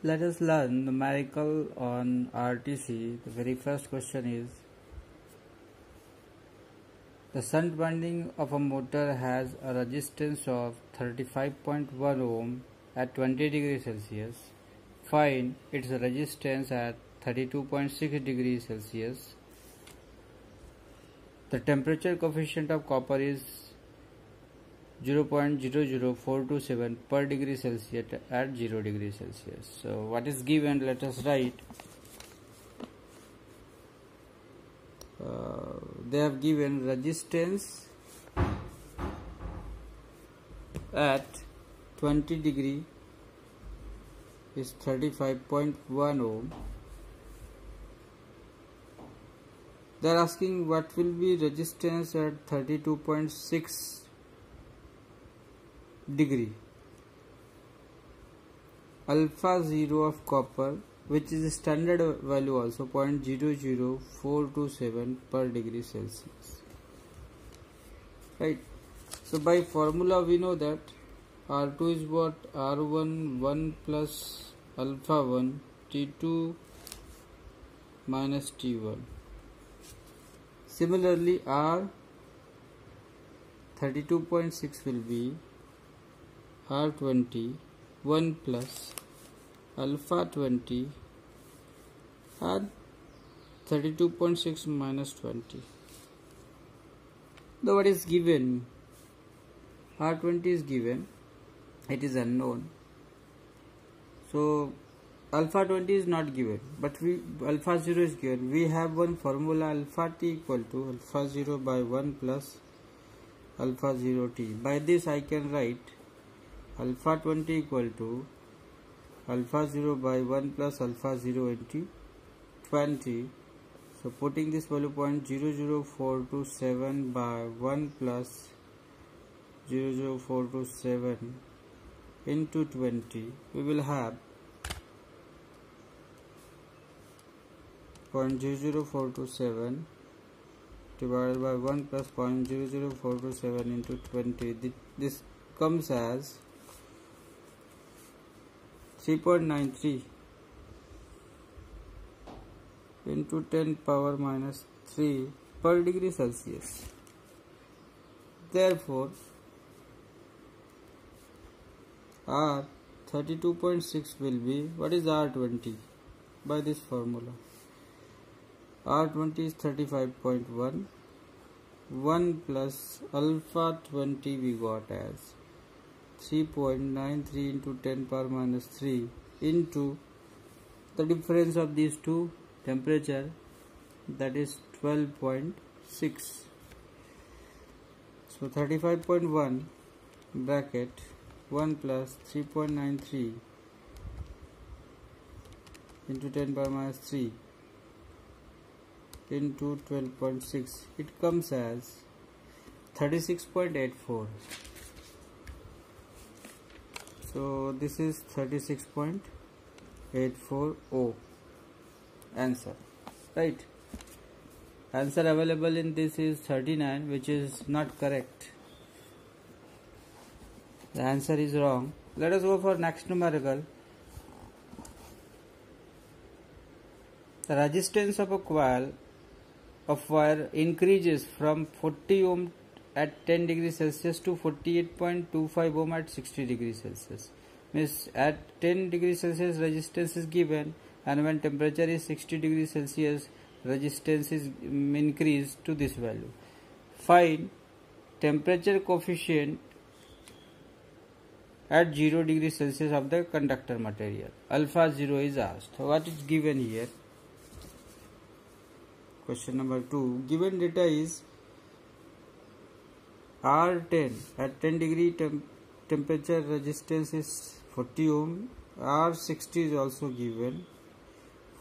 Let us learn numerical on RTC. The very first question is the shunt winding of a motor has a resistance of 35.1 ohm at 20 degrees Celsius. Find its resistance at 32.6 degrees Celsius. The temperature coefficient of copper is 0.00427 per degree Celsius at 0 degree Celsius. So what is given let us write. Uh, they have given resistance at 20 degree is 35.1 ohm they are asking what will be resistance at 32.6 degree. Alpha 0 of copper which is a standard value also 0.00427 per degree celsius. Right. So by formula we know that r2 is what? R1 1 plus alpha 1 t2 minus t1 similarly r 32.6 will be R20 1 plus alpha 20 and 32.6 minus 20 the what is given. R20 is given. It is unknown. So alpha 20 is not given. But we alpha 0 is given. We have one formula alpha t equal to alpha 0 by 1 plus alpha 0 t. By this I can write alpha 20 equal to alpha 0 by 1 plus alpha 0 into 20 so putting this value point 00427 by 1 plus 00427 into 20 we will have point 00427 divided by 1 plus point 00427 into 20 this comes as 3.93 into 10 power minus 3 per degree Celsius. Therefore, R 32.6 will be what is R20 by this formula. R20 is 35.1 1 plus alpha 20 we got as 3.93 into 10 power minus 3 into the difference of these two temperature that is 12.6 so 35.1 bracket 1 plus 3.93 into 10 power minus 3 into 12.6 it comes as 36.84 so this is 36.840 answer. Right. Answer available in this is 39 which is not correct. The answer is wrong. Let us go for next numerical. The resistance of a coil of wire increases from 40 ohm at 10 degrees Celsius to 48.25 ohm at 60 degrees Celsius. Means at 10 degrees Celsius resistance is given and when temperature is 60 degrees Celsius resistance is mm, increased to this value. Find temperature coefficient at 0 degrees Celsius of the conductor material. Alpha 0 is asked. What is given here? Question number 2. Given data is R10 at 10 degree temp temperature resistance is 40 ohm. R60 is also given.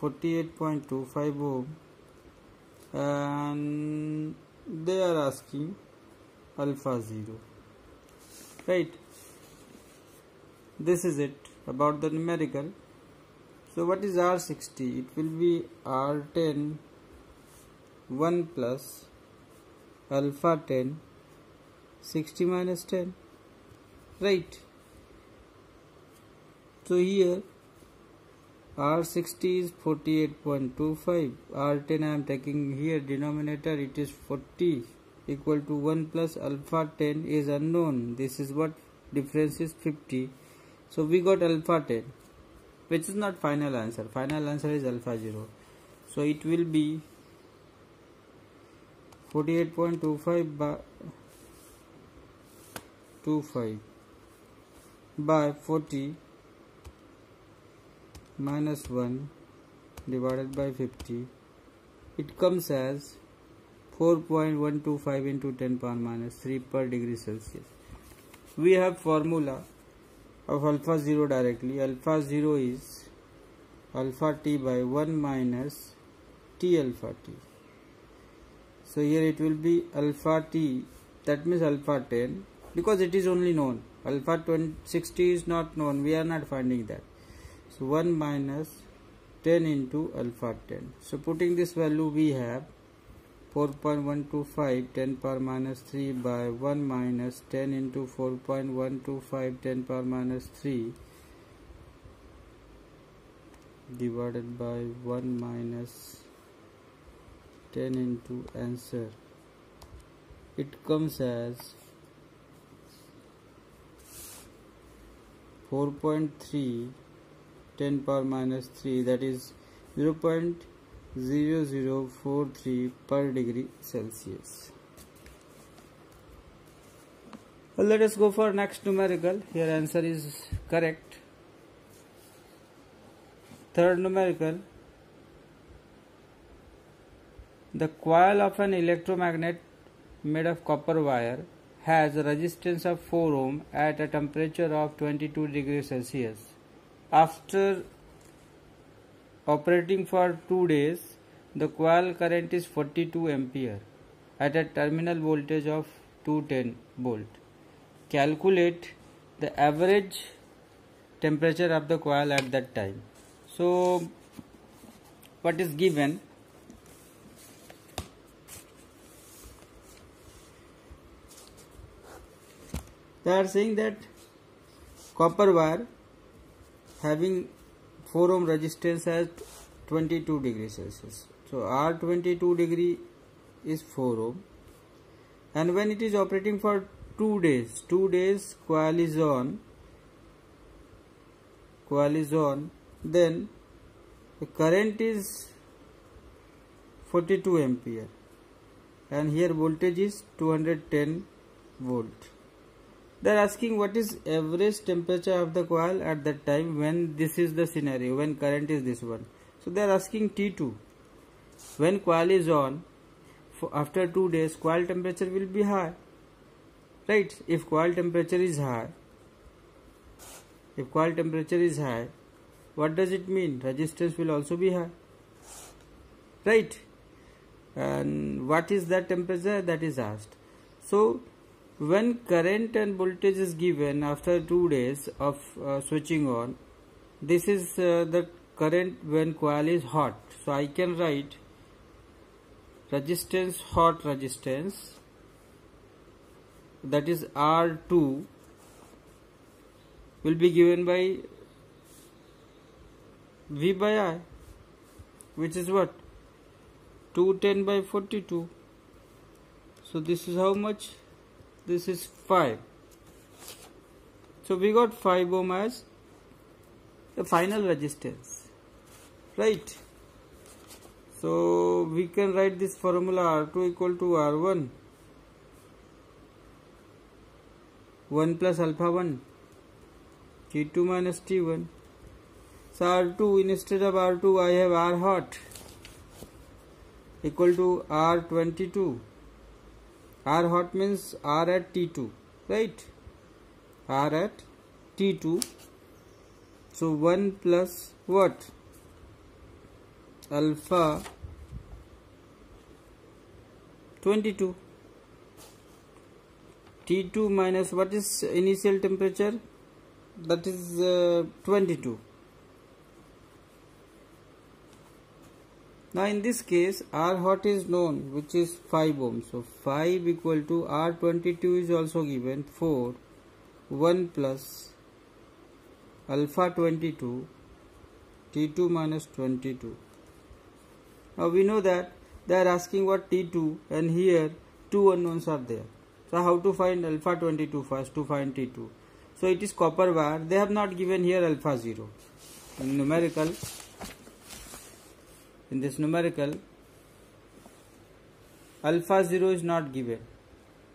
48.25 ohm. And they are asking alpha 0 right. This is it about the numerical. So what is R60 it will be R10 1 plus alpha 10 60 minus 10 right. So here R60 is 48.25 R10 I am taking here denominator it is 40 equal to 1 plus alpha 10 is unknown. This is what difference is 50 so we got alpha 10 which is not final answer. Final answer is alpha 0 so it will be 48.25 by 25 by 40 minus 1 divided by 50 it comes as 4.125 into 10 power minus 3 per degree celsius. We have formula of alpha 0 directly. Alpha 0 is alpha t by 1 minus t alpha t. So here it will be alpha t that means alpha 10 because it is only known. Alpha 20, 60 is not known. We are not finding that. So 1 minus 10 into alpha 10 so putting this value we have 4.125 10 power minus 3 by 1 minus 10 into 4.125 10 power minus 3 divided by 1 minus 10 into answer. It comes as 4.3 10 power minus 3 that is 0. 0043 per degree Celsius. Well, let us go for next numerical. Here answer is correct. Third numerical. The coil of an electromagnet made of copper wire has a resistance of 4 ohm at a temperature of 22 degrees Celsius. After operating for 2 days the coil current is 42 ampere at a terminal voltage of 210 volt. Calculate the average temperature of the coil at that time. So what is given they are saying that copper wire having 4 ohm resistance at 22 degree Celsius. So R22 degree is 4 ohm. And when it is operating for 2 days, 2 days coil is on, coil is on then the current is 42 ampere. And here voltage is 210 volt they are asking what is average temperature of the coil at that time when this is the scenario when current is this one. So they are asking T2 when coil is on after 2 days coil temperature will be high. Right? If coil temperature is high if coil temperature is high what does it mean? Resistance will also be high. Right? And what is that temperature that is asked? So when current and voltage is given after 2 days of uh, switching on this is uh, the current when coil is hot. So I can write resistance hot resistance that is R2 will be given by V by I which is what? 210 by 42 so this is how much this is 5 so we got 5 ohm as the final resistance right? So we can write this formula R2 equal to R1 1 plus alpha 1 T2 minus T1 so R2 instead of R2 I have R hot equal to R22 R hot means R at T2 right? R at T2 so 1 plus what? Alpha 22 T2 minus what is initial temperature? That is uh, 22 Now in this case R hot is known which is 5 ohm. So 5 equal to R22 is also given 4 1 plus alpha 22 T2 minus 22. Now we know that they are asking what T2 and here two unknowns are there. So how to find alpha 22 first to find T2. So it is copper wire. They have not given here alpha 0. In numerical, in this numerical, alpha 0 is not given.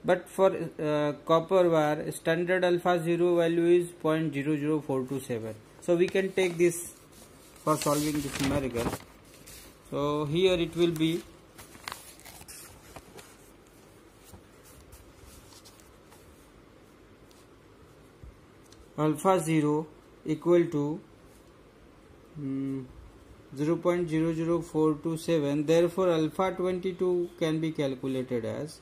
But for uh, copper wire, standard alpha 0 value is 0.00427. So we can take this for solving this numerical. So here it will be alpha 0 equal to um, 0.00427 therefore alpha 22 can be calculated as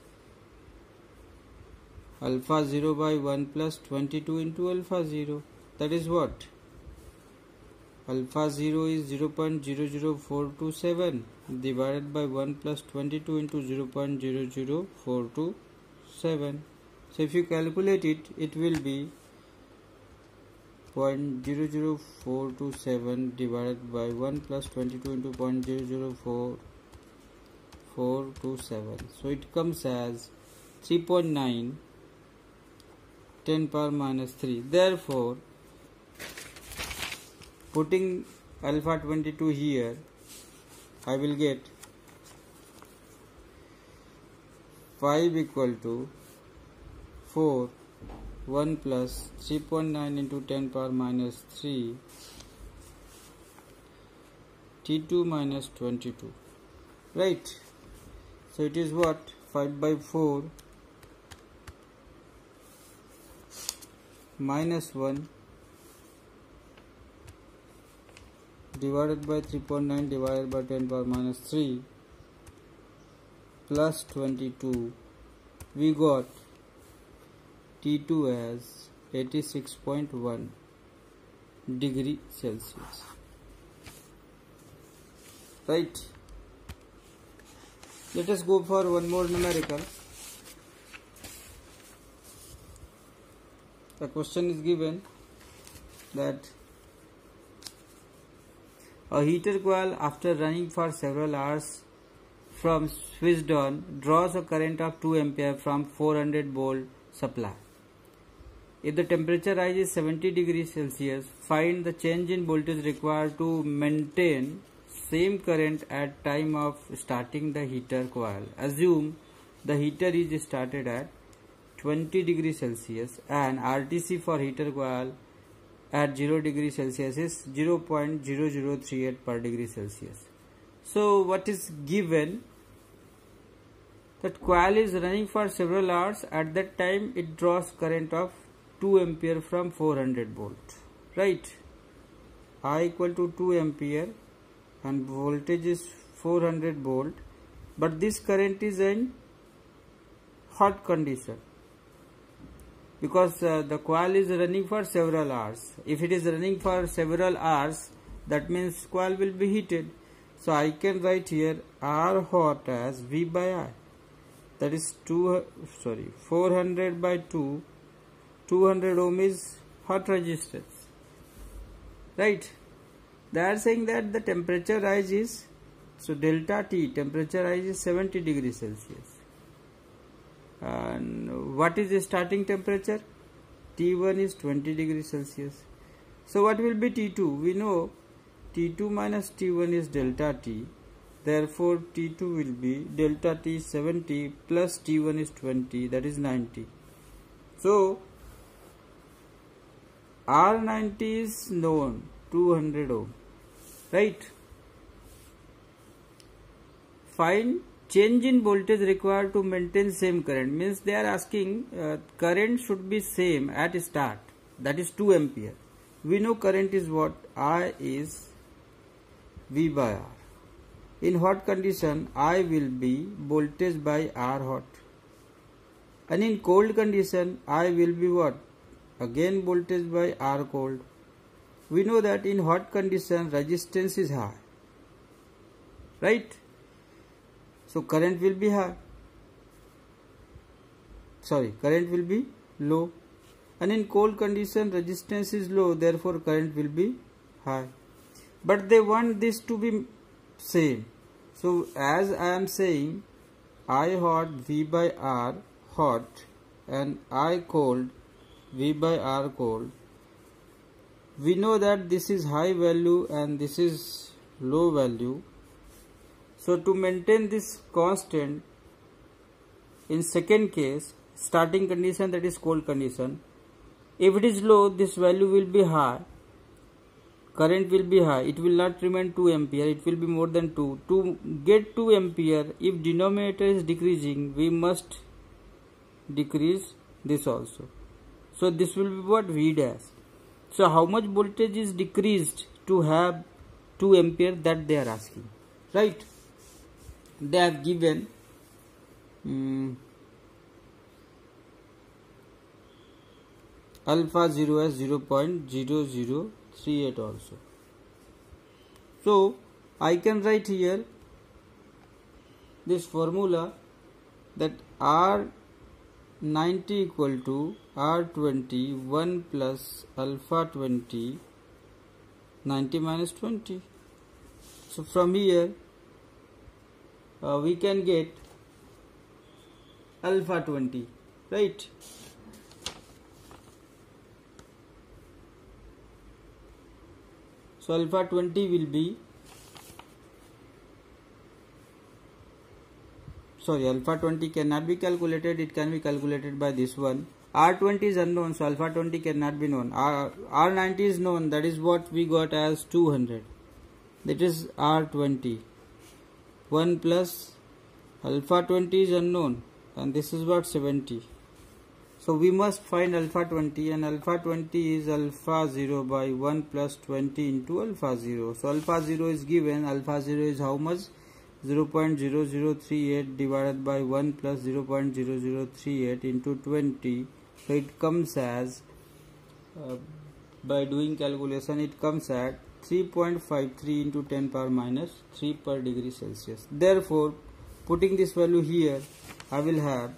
alpha 0 by 1 plus 22 into alpha 0 that is what? Alpha 0 is 0.00427 divided by 1 plus 22 into 0.00427 so if you calculate it it will be 0.00427 divided by 1 plus 22 into 0.004427 so it comes as 3.9 10 power minus 3 therefore putting alpha 22 here I will get 5 equal to 4 1 plus 3.9 into 10 power minus 3 t2 minus 22 right. So it is what? 5 by 4 minus 1 divided by 3.9 divided by 10 power minus 3 plus 22 we got T2 as 86.1 degree Celsius. Right. Let us go for one more numerical. The question is given that a heater coil after running for several hours from switched on draws a current of 2 ampere from 400 volt supply if the temperature rises 70 degrees Celsius, find the change in voltage required to maintain same current at time of starting the heater coil. Assume the heater is started at 20 degrees Celsius and RTC for heater coil at 0 degree Celsius is 0.0038 per degree Celsius. So what is given that coil is running for several hours at that time it draws current of 2 ampere from 400 volt right? I equal to 2 ampere and voltage is 400 volt but this current is in hot condition because uh, the coil is running for several hours. If it is running for several hours that means coil will be heated. So I can write here R hot as V by I that is 2 sorry 400 by 2 200 ohm is hot resistance. Right? They are saying that the temperature rise is so delta t temperature rise is 70 degrees celsius. And what is the starting temperature? T1 is 20 degrees celsius. So what will be t2 we know t2 minus t1 is delta t. Therefore t2 will be delta t 70 plus t1 is 20 that is 90 so R90 is known 200 ohm. Right? Find change in voltage required to maintain same current. Means they are asking uh, current should be same at start. That is 2 ampere. We know current is what? I is V by R. In hot condition I will be voltage by R hot. And in cold condition I will be what again voltage by R cold. We know that in hot condition resistance is high, right? So current will be high. Sorry, current will be low. And in cold condition resistance is low, therefore current will be high. but they want this to be same so as I am saying I hot V by R hot and I cold V by R cold we know that this is high value and this is low value. So to maintain this constant in second case starting condition that is cold condition if it is low this value will be high. Current will be high. It will not remain 2 ampere. It will be more than 2 to get 2 ampere if denominator is decreasing we must decrease this also so this will be what v dash. So how much voltage is decreased to have 2 ampere that they are asking right? They have given um, alpha 0 as 0 0.00 38 also. So I can write here this formula that R 90 equal to R 20 1 plus alpha 20 90 minus 20 so from here uh, we can get alpha 20 right? So alpha 20 will be sorry alpha 20 cannot be calculated. It can be calculated by this one R20 is unknown so alpha 20 cannot be known R, R90 is known that is what we got as 200 that is R20 1 plus alpha 20 is unknown and this is what 70 so we must find alpha 20 and alpha 20 is alpha 0 by 1 plus 20 into alpha 0. So alpha 0 is given, alpha 0 is how much? 0 0.0038 divided by 1 plus 0 0.0038 into 20. So it comes as, uh, by doing calculation it comes at 3.53 into 10 power minus 3 per degree Celsius. Therefore, putting this value here, I will have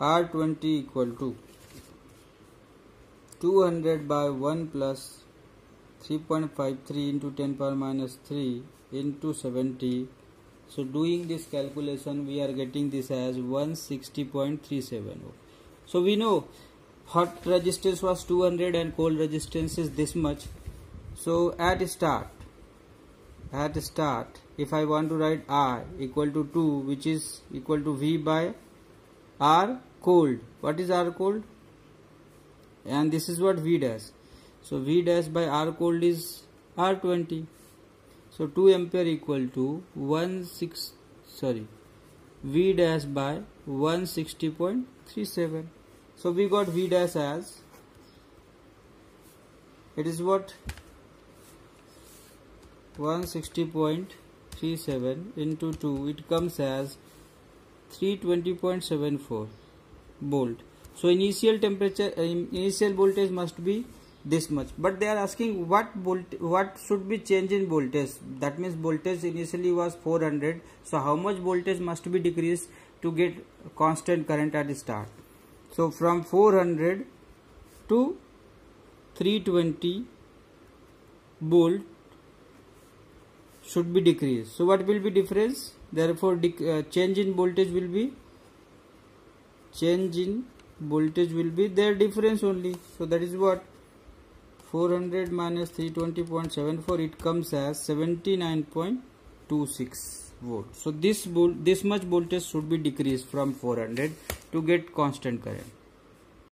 R20 equal to 200 by 1 plus 3.53 into 10 power minus 3 into 70 so doing this calculation we are getting this as 160.37 so we know hot resistance was 200 and cold resistance is this much. So at start at start if I want to write R equal to 2 which is equal to V by R cold. What is r cold? And this is what v dash. So v dash by r cold is r20 so 2 ampere equal to 1 6 sorry v dash by 160.37 so we got v dash as it is what? 160.37 into 2 it comes as 320.74 volt. So initial temperature uh, initial voltage must be this much. But they are asking what volt what should be change in voltage. That means voltage initially was 400 so how much voltage must be decreased to get constant current at the start? So from 400 to 320 volt should be decreased. So what will be difference? Therefore uh, change in voltage will be change in voltage will be their difference only. So that is what 400 minus 320.74 it comes as 79.26 volt. So this this much voltage should be decreased from 400 to get constant current